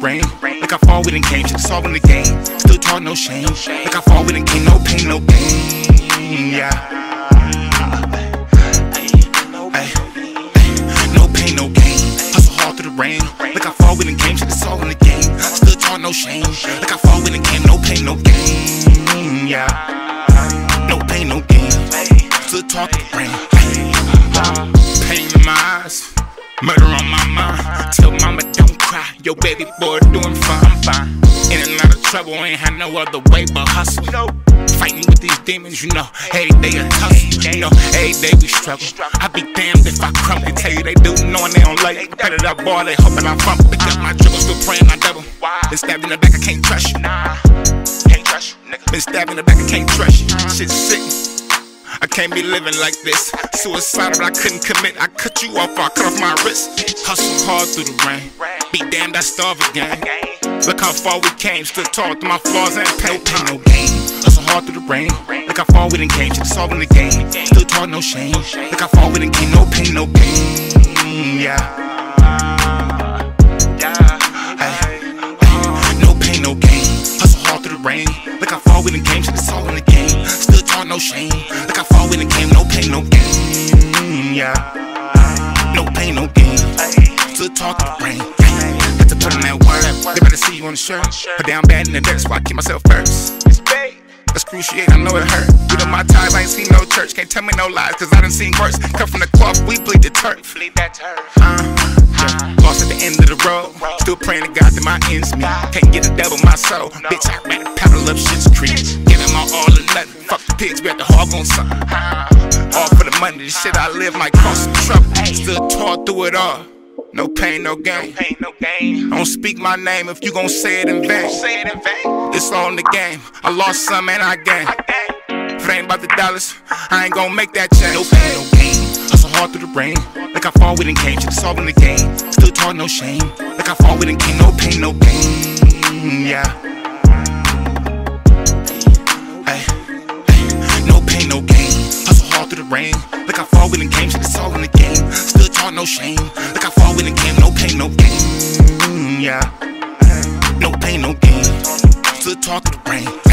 rain. Like I fall with came, shit solving the game. Still talk no shame. Like I fall with came, no pain, no gain. Yeah. No pain, no gain. Hustle hard through the rain. Like I fall with came, shit it's all in the game. Still talk no shame. Like I fall with came, no pain, no gain. Yeah. No pain, no gain. Still through the rain. Pain in my eyes. Murder on my mind. Tell mama don't cry. Yo, baby boy doing fine, fine. In and out of trouble, ain't had no other way but hustle. Fighting with these demons, you know. Every day a tussle, you know. Every day we struggle. I be damned if I crumble. Tell you they do, knowing they don't like it. Better that boy, they hoping I fumble. Pick up my dribble, still praying I double. Been stabbed in the back, I can't trust you. Nah, can't trust you, nigga. Been stabbed in the back, I can't trust you. Shit's sick. I can't be living like this. Suicidal, I couldn't commit. I cut you off, I cut off my wrist. Hustle hard through the rain. Be damned, I starve again. Look how far we came, still tall through my flaws and pain. No pain, no. Hustle hard through the rain. Look how far we done came, just solving the game. Still tall, no shame. Look how far we done came, no pain, no. Yeah. Pain, no gain. Hustle hard through the rain. Look how far we done came, just solving the game. Still tall, no shame. How far we done came, no pain, no gain. Yeah. No pain, no gain. Still talk the rain. Had to put in that word. They better see you on the shirt. Put down bad in the dirt, so I keep myself first. Excruciate, I know it hurt. With my ties, I ain't seen no church. Can't tell me no lies, cause I done seen worse. Cut from the cloth, we bleed the turf. Bleed that turf. Uh, yeah. Lost at the end of the road. Still praying to God that my ends meet. Can't get a devil my soul. Bitch, I ran a paddle up shit's creek. Giving my all or nothing. Fuck the pigs, we had to hog on something. All for the money, the shit I live might cost some trouble. Still tore through it all. No pain, no gain. Pain, no gain. Don't speak my name if you gon' say it in vain. Say it in vain. It's all in the game. I lost some and I gained. If it ain't about the dollars, I ain't gon' make that change. No pain, no gain. Hustle hard through the rain. Like I fall with and came, just in the game. Still talk no shame. Like I fall with and came, no pain, no gain. Mm, yeah. Ay, ay, no pain, no gain. Hustle hard through the rain. Like I fall with and came, just all in the game. Still talk no shame. Like I fall with and came, no pain, no gain. Mm, yeah. No pain, no gain. Still talk to the rain.